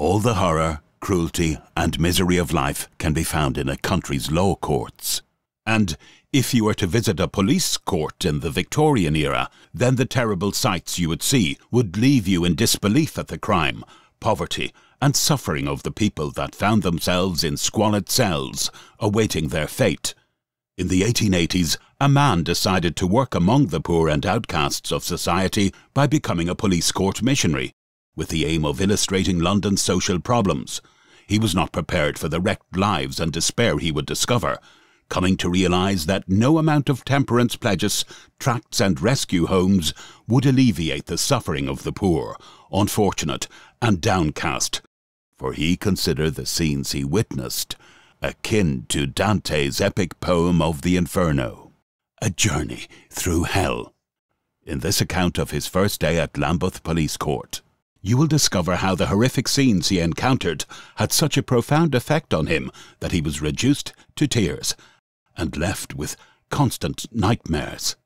All the horror, cruelty, and misery of life can be found in a country's law courts. And if you were to visit a police court in the Victorian era, then the terrible sights you would see would leave you in disbelief at the crime, poverty, and suffering of the people that found themselves in squalid cells, awaiting their fate. In the 1880s, a man decided to work among the poor and outcasts of society by becoming a police court missionary with the aim of illustrating London's social problems. He was not prepared for the wrecked lives and despair he would discover, coming to realize that no amount of temperance pledges, tracts, and rescue homes would alleviate the suffering of the poor, unfortunate, and downcast, for he considered the scenes he witnessed akin to Dante's epic poem of the Inferno, a journey through hell. In this account of his first day at Lambeth Police Court, you will discover how the horrific scenes he encountered had such a profound effect on him that he was reduced to tears and left with constant nightmares.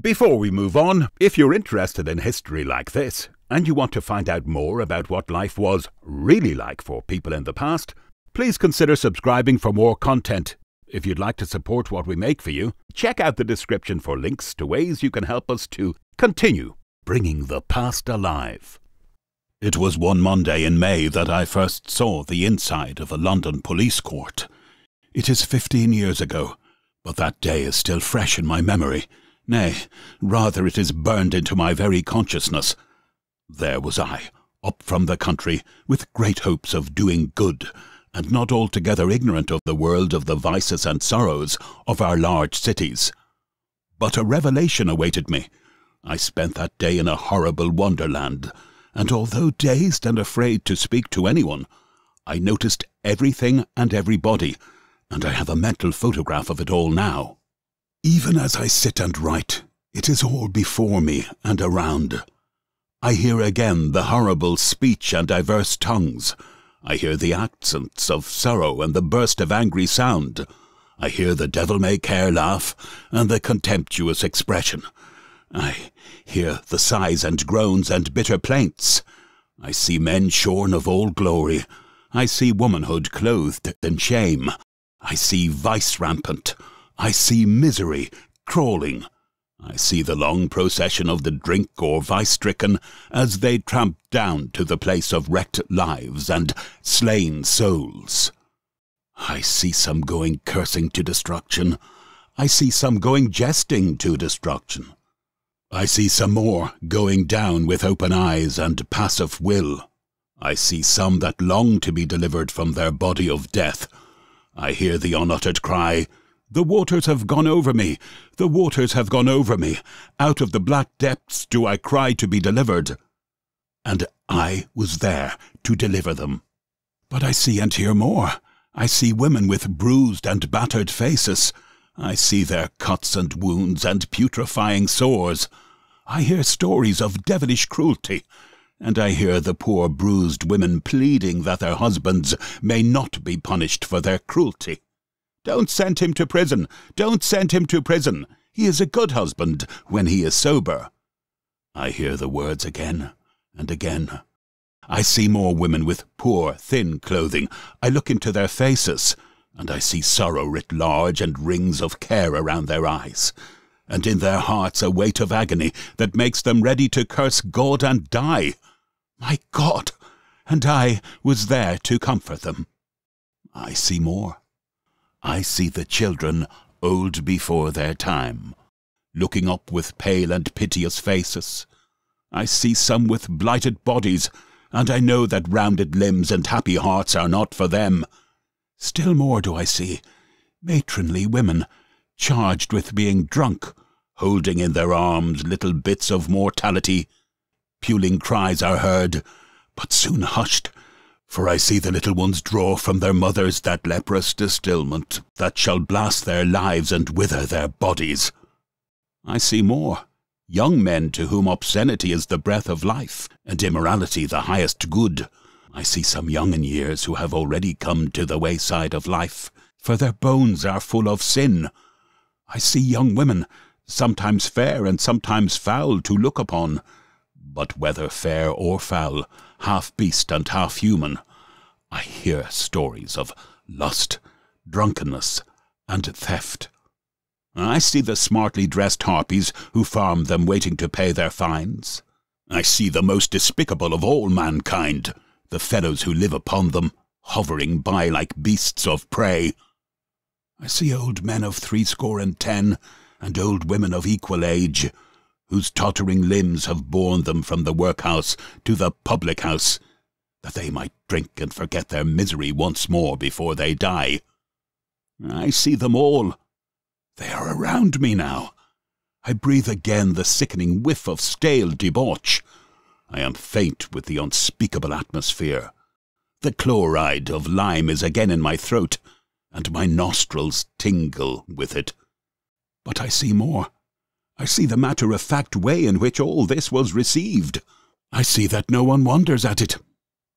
Before we move on, if you're interested in history like this, and you want to find out more about what life was really like for people in the past, please consider subscribing for more content. If you'd like to support what we make for you, check out the description for links to ways you can help us to continue bringing the past alive. It was one Monday in May that I first saw the inside of a London police court. It is fifteen years ago, but that day is still fresh in my memory. Nay, rather it is burned into my very consciousness. There was I, up from the country, with great hopes of doing good, and not altogether ignorant of the world of the vices and sorrows of our large cities. But a revelation awaited me. I spent that day in a horrible wonderland, and although dazed and afraid to speak to anyone, I noticed everything and everybody, and I have a mental photograph of it all now. Even as I sit and write, it is all before me and around. I hear again the horrible speech and diverse tongues. I hear the accents of sorrow and the burst of angry sound. I hear the devil-may-care laugh and the contemptuous expression. I hear the sighs and groans and bitter plaints. I see men shorn of all glory. I see womanhood clothed in shame. I see vice rampant. I see misery crawling. I see the long procession of the drink or vice stricken as they tramp down to the place of wrecked lives and slain souls. I see some going cursing to destruction. I see some going jesting to destruction. I see some more going down with open eyes and passive will. I see some that long to be delivered from their body of death. I hear the unuttered cry, The waters have gone over me, the waters have gone over me. Out of the black depths do I cry to be delivered. And I was there to deliver them. But I see and hear more. I see women with bruised and battered faces. I see their cuts and wounds and putrefying sores. I hear stories of devilish cruelty, and I hear the poor bruised women pleading that their husbands may not be punished for their cruelty. Don't send him to prison! Don't send him to prison! He is a good husband when he is sober. I hear the words again and again. I see more women with poor, thin clothing. I look into their faces and I see sorrow writ large and rings of care around their eyes, and in their hearts a weight of agony that makes them ready to curse God and die. My God! And I was there to comfort them. I see more. I see the children old before their time, looking up with pale and piteous faces. I see some with blighted bodies, and I know that rounded limbs and happy hearts are not for them. Still more do I see matronly women, charged with being drunk, holding in their arms little bits of mortality. Puling cries are heard, but soon hushed, for I see the little ones draw from their mothers that leprous distilment that shall blast their lives and wither their bodies. I see more young men to whom obscenity is the breath of life, and immorality the highest good I see some young in years who have already come to the wayside of life, for their bones are full of sin. I see young women, sometimes fair and sometimes foul to look upon, but whether fair or foul, half beast and half human, I hear stories of lust, drunkenness, and theft. I see the smartly dressed harpies who farm them waiting to pay their fines. I see the most despicable of all mankind, the fellows who live upon them, hovering by like beasts of prey. I see old men of threescore and ten, and old women of equal age, whose tottering limbs have borne them from the workhouse to the public house, that they might drink and forget their misery once more before they die. I see them all. They are around me now. I breathe again the sickening whiff of stale debauch. I am faint with the unspeakable atmosphere. The chloride of lime is again in my throat, and my nostrils tingle with it. But I see more. I see the matter of fact way in which all this was received. I see that no one wonders at it.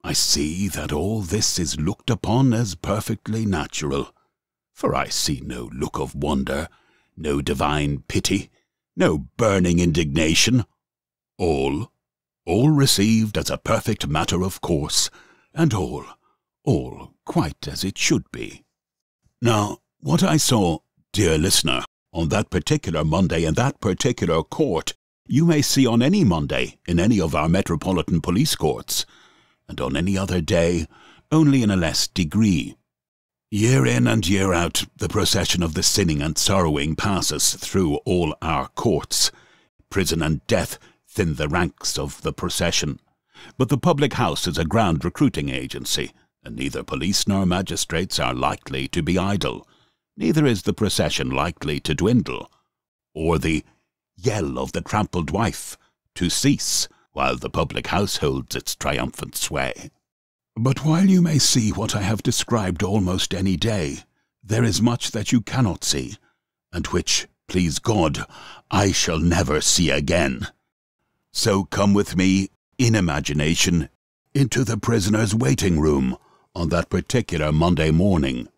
I see that all this is looked upon as perfectly natural, for I see no look of wonder, no divine pity, no burning indignation. All, all received as a perfect matter of course, and all, all quite as it should be. Now, what I saw, dear listener, on that particular Monday in that particular court, you may see on any Monday in any of our metropolitan police courts, and on any other day, only in a less degree. Year in and year out, the procession of the sinning and sorrowing passes through all our courts. Prison and death thin the ranks of the procession. But the public house is a grand recruiting agency, and neither police nor magistrates are likely to be idle neither is the procession likely to dwindle, or the yell of the trampled wife to cease while the public house holds its triumphant sway. But while you may see what I have described almost any day, there is much that you cannot see, and which, please God, I shall never see again. So come with me, in imagination, into the prisoner's waiting room on that particular Monday morning,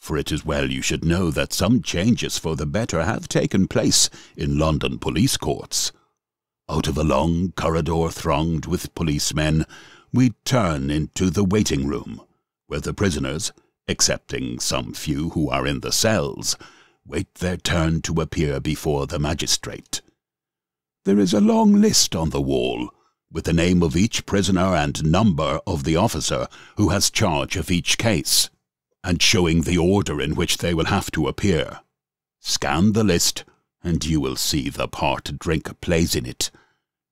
for it is well you should know that some changes for the better have taken place in London police courts. Out of a long corridor thronged with policemen, we turn into the waiting room, where the prisoners, excepting some few who are in the cells, wait their turn to appear before the magistrate. There is a long list on the wall, with the name of each prisoner and number of the officer who has charge of each case and showing the order in which they will have to appear. Scan the list, and you will see the part drink plays in it.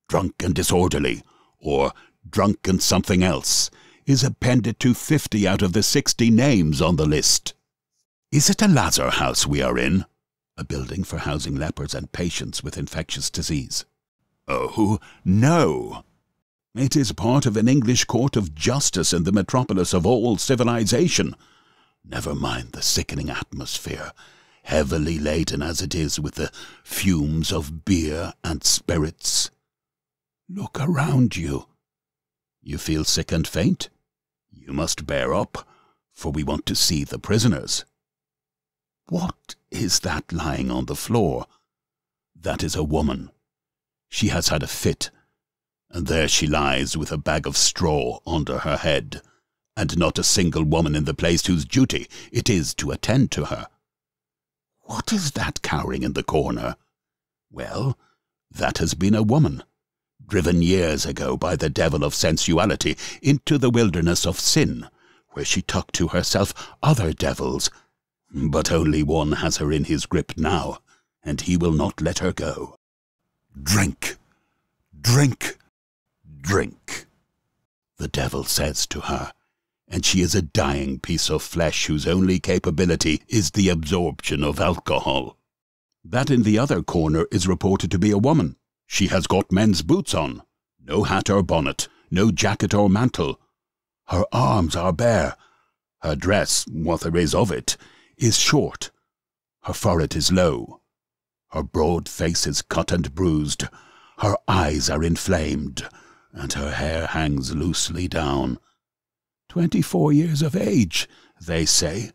Drunk and disorderly, or drunk and something else, is appended to fifty out of the sixty names on the list. Is it a Lazar house we are in? A building for housing lepers and patients with infectious disease. Oh, no. It is part of an English court of justice in the metropolis of all civilization, Never mind the sickening atmosphere, heavily laden as it is with the fumes of beer and spirits. Look around you. You feel sick and faint? You must bear up, for we want to see the prisoners. What is that lying on the floor? That is a woman. She has had a fit, and there she lies with a bag of straw under her head and not a single woman in the place whose duty it is to attend to her. What is that cowering in the corner? Well, that has been a woman, driven years ago by the devil of sensuality into the wilderness of sin, where she took to herself other devils. But only one has her in his grip now, and he will not let her go. Drink, drink, drink, the devil says to her and she is a dying piece of flesh whose only capability is the absorption of alcohol. That in the other corner is reported to be a woman. She has got men's boots on, no hat or bonnet, no jacket or mantle. Her arms are bare. Her dress, what there is of it, is short. Her forehead is low. Her broad face is cut and bruised. Her eyes are inflamed, and her hair hangs loosely down. Twenty-four years of age, they say,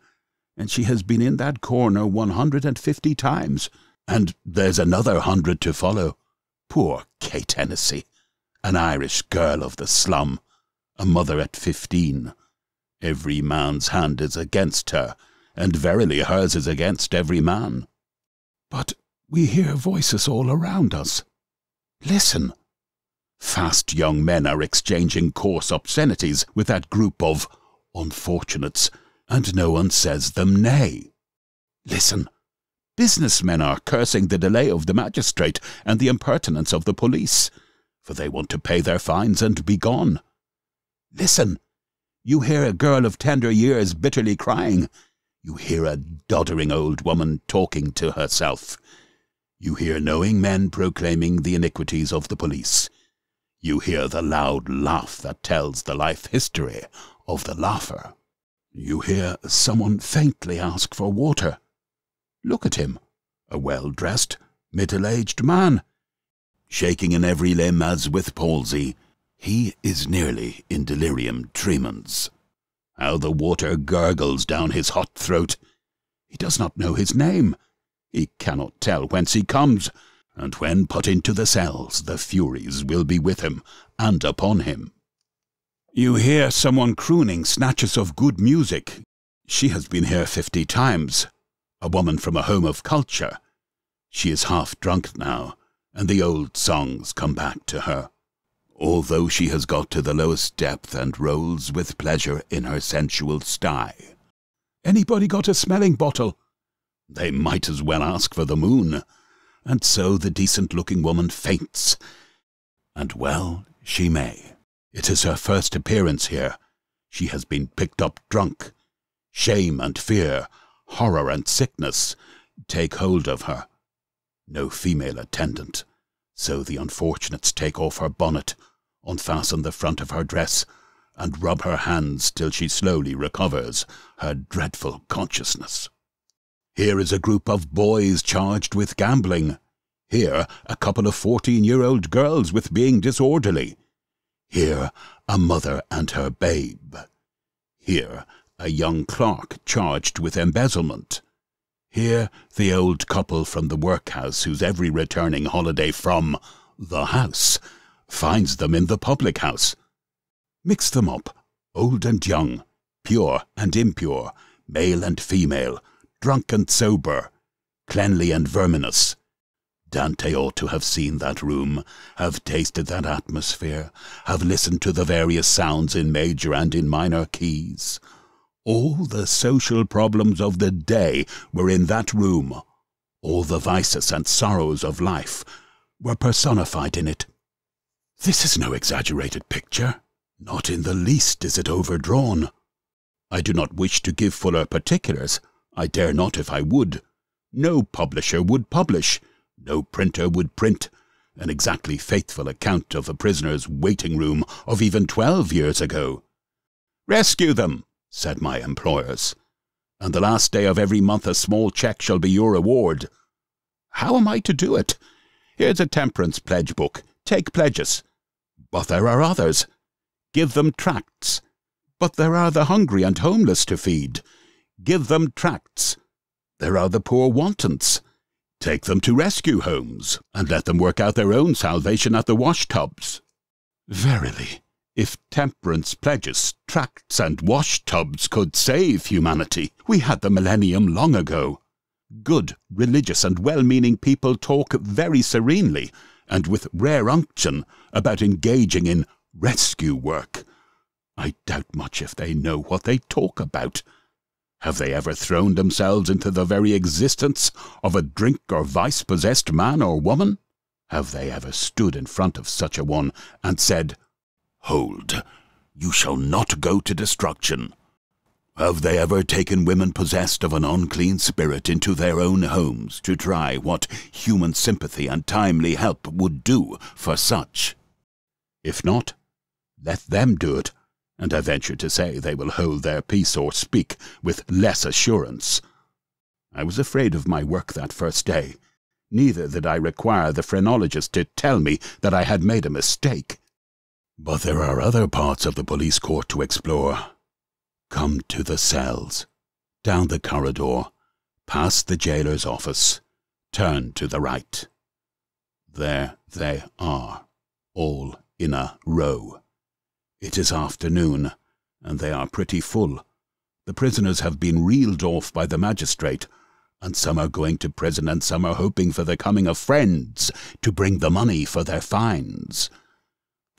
and she has been in that corner one hundred and fifty times, and there's another hundred to follow. Poor Kate Hennessy, an Irish girl of the slum, a mother at fifteen, Every man's hand is against her, and verily hers is against every man. But we hear voices all around us. Listen! Fast young men are exchanging coarse obscenities with that group of unfortunates, and no one says them nay. Listen! Businessmen are cursing the delay of the magistrate and the impertinence of the police, for they want to pay their fines and be gone. Listen! You hear a girl of tender years bitterly crying. You hear a doddering old woman talking to herself. You hear knowing men proclaiming the iniquities of the police. You hear the loud laugh that tells the life history of the laugher. You hear someone faintly ask for water. Look at him, a well-dressed, middle-aged man, shaking in every limb as with palsy, he is nearly in delirium tremens. How the water gurgles down his hot throat. He does not know his name. He cannot tell whence he comes, and when put into the cells, the Furies will be with him and upon him. You hear someone crooning snatches of good music. She has been here fifty times. A woman from a home of culture. She is half drunk now, and the old songs come back to her although she has got to the lowest depth and rolls with pleasure in her sensual sty. Anybody got a smelling bottle? They might as well ask for the moon. And so the decent-looking woman faints. And well she may. It is her first appearance here. She has been picked up drunk. Shame and fear, horror and sickness, take hold of her. No female attendant. So the unfortunates take off her bonnet, unfasten the front of her dress, and rub her hands till she slowly recovers her dreadful consciousness. Here is a group of boys charged with gambling. Here a couple of fourteen-year-old girls with being disorderly. Here a mother and her babe. Here a young clerk charged with embezzlement. Here the old couple from the workhouse whose every returning holiday from the house finds them in the public house. Mix them up, old and young, pure and impure, male and female, drunk and sober, cleanly and verminous. Dante ought to have seen that room, have tasted that atmosphere, have listened to the various sounds in major and in minor keys. All the social problems of the day were in that room. All the vices and sorrows of life were personified in it. This is no exaggerated picture. Not in the least is it overdrawn. I do not wish to give fuller particulars. I dare not if I would. No publisher would publish, no printer would print, an exactly faithful account of a prisoner's waiting room of even twelve years ago. Rescue them, said my employers, and the last day of every month a small cheque shall be your reward. How am I to do it? Here's a temperance pledge book. Take pledges. But there are others. Give them tracts. But there are the hungry and homeless to feed. Give them tracts. There are the poor wantons. Take them to rescue homes, and let them work out their own salvation at the wash-tubs. Verily, if temperance pledges, tracts, and wash-tubs could save humanity, we had the millennium long ago. Good, religious, and well-meaning people talk very serenely, and with rare unction about engaging in rescue work. I doubt much if they know what they talk about. Have they ever thrown themselves into the very existence of a drink or vice possessed man or woman? Have they ever stood in front of such a one and said, Hold, you shall not go to destruction? Have they ever taken women possessed of an unclean spirit into their own homes to try what human sympathy and timely help would do for such? If not, let them do it, and I venture to say they will hold their peace or speak with less assurance. I was afraid of my work that first day. Neither did I require the phrenologist to tell me that I had made a mistake. But there are other parts of the police court to explore Come to the cells. Down the corridor. Past the jailer's office. Turn to the right. There they are, all in a row. It is afternoon, and they are pretty full. The prisoners have been reeled off by the magistrate, and some are going to prison and some are hoping for the coming of friends to bring the money for their fines.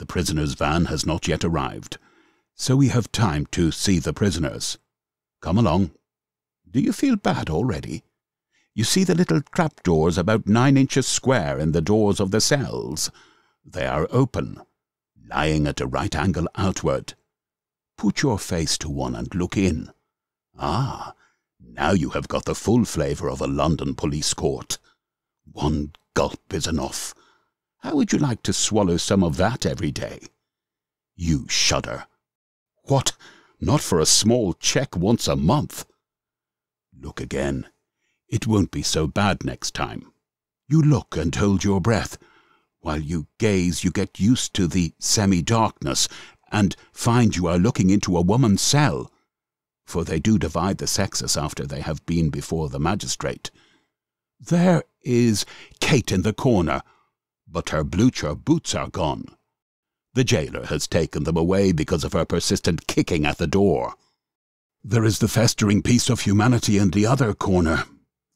The prisoners' van has not yet arrived, so we have time to see the prisoners. Come along. Do you feel bad already? You see the little trapdoors about nine inches square in the doors of the cells. They are open, lying at a right angle outward. Put your face to one and look in. Ah, now you have got the full flavour of a London police court. One gulp is enough. How would you like to swallow some of that every day? You shudder. What? Not for a small cheque once a month? Look again. It won't be so bad next time. You look and hold your breath. While you gaze, you get used to the semi-darkness and find you are looking into a woman's cell for they do divide the sexes after they have been before the magistrate. There is Kate in the corner, but her blucher boots are gone. The jailer has taken them away because of her persistent kicking at the door. There is the festering piece of humanity in the other corner.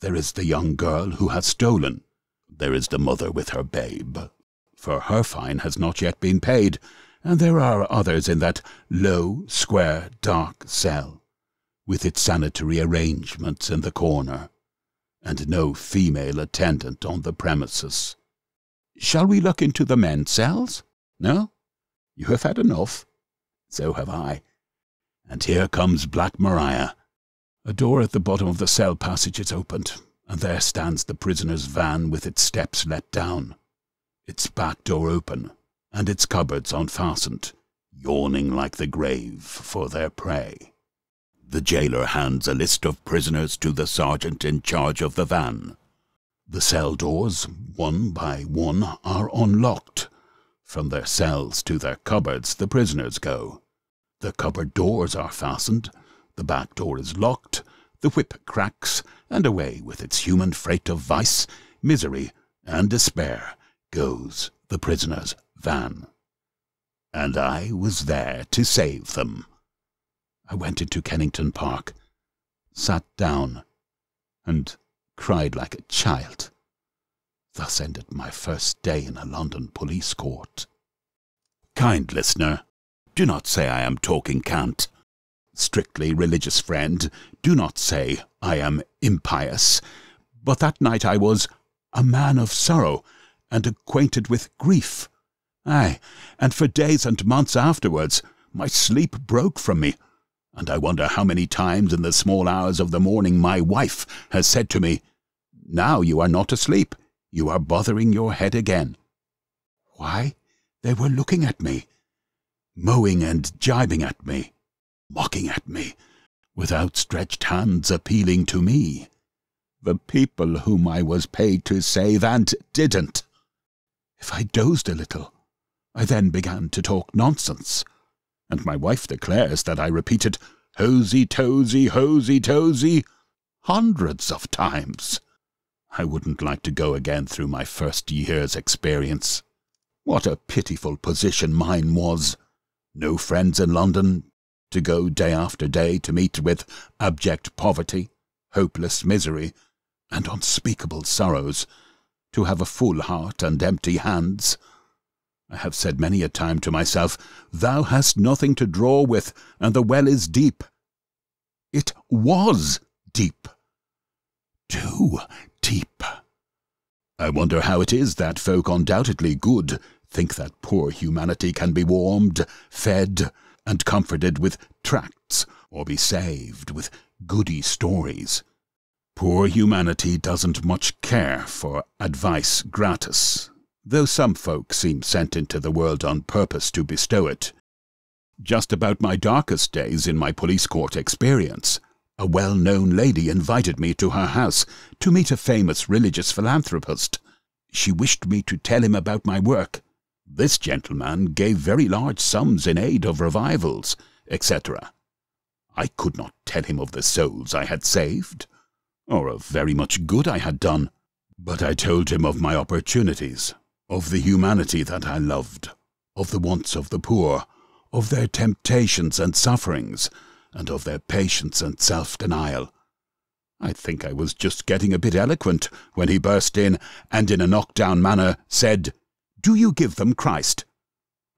There is the young girl who has stolen. There is the mother with her babe, for her fine has not yet been paid, and there are others in that low, square, dark cell with its sanitary arrangements in the corner, and no female attendant on the premises. Shall we look into the men's cells? No? You have had enough? So have I. And here comes Black Maria. A door at the bottom of the cell passage is opened, and there stands the prisoner's van with its steps let down, its back door open, and its cupboards unfastened, yawning like the grave for their prey. The jailer hands a list of prisoners to the sergeant in charge of the van. The cell doors, one by one, are unlocked. From their cells to their cupboards the prisoners go. The cupboard doors are fastened, the back door is locked, the whip cracks, and away with its human freight of vice, misery, and despair goes the prisoners' van. And I was there to save them. I went into Kennington Park, sat down, and cried like a child. Thus ended my first day in a London police court. Kind listener, do not say I am talking cant. Strictly religious friend, do not say I am impious. But that night I was a man of sorrow and acquainted with grief. Ay, and for days and months afterwards my sleep broke from me and I wonder how many times in the small hours of the morning my wife has said to me, Now you are not asleep, you are bothering your head again. Why, they were looking at me, mowing and jibing at me, mocking at me, with outstretched hands appealing to me. The people whom I was paid to save and didn't. If I dozed a little, I then began to talk nonsense and my wife declares that I repeated hosey tozy, hosey tozy hundreds of times. I wouldn't like to go again through my first year's experience. What a pitiful position mine was. No friends in London, to go day after day to meet with abject poverty, hopeless misery, and unspeakable sorrows, to have a full heart and empty hands, I have said many a time to myself, Thou hast nothing to draw with, and the well is deep. It was deep. Too deep. I wonder how it is that folk undoubtedly good think that poor humanity can be warmed, fed, and comforted with tracts, or be saved with goody stories. Poor humanity doesn't much care for advice gratis though some folk seem sent into the world on purpose to bestow it. Just about my darkest days in my police court experience, a well-known lady invited me to her house to meet a famous religious philanthropist. She wished me to tell him about my work. This gentleman gave very large sums in aid of revivals, etc. I could not tell him of the souls I had saved, or of very much good I had done, but I told him of my opportunities, of the humanity that I loved, of the wants of the poor, of their temptations and sufferings, and of their patience and self denial. I think I was just getting a bit eloquent when he burst in and, in a knockdown manner, said, Do you give them Christ?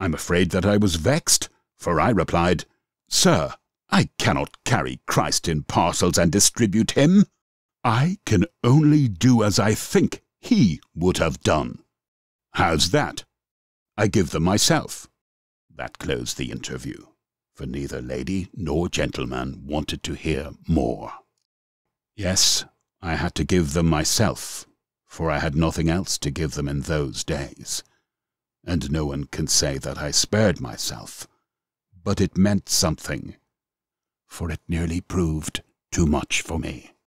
I'm afraid that I was vexed, for I replied, Sir, I cannot carry Christ in parcels and distribute him. I can only do as I think he would have done. How's that? I give them myself. That closed the interview, for neither lady nor gentleman wanted to hear more. Yes, I had to give them myself, for I had nothing else to give them in those days. And no one can say that I spared myself, but it meant something, for it nearly proved too much for me.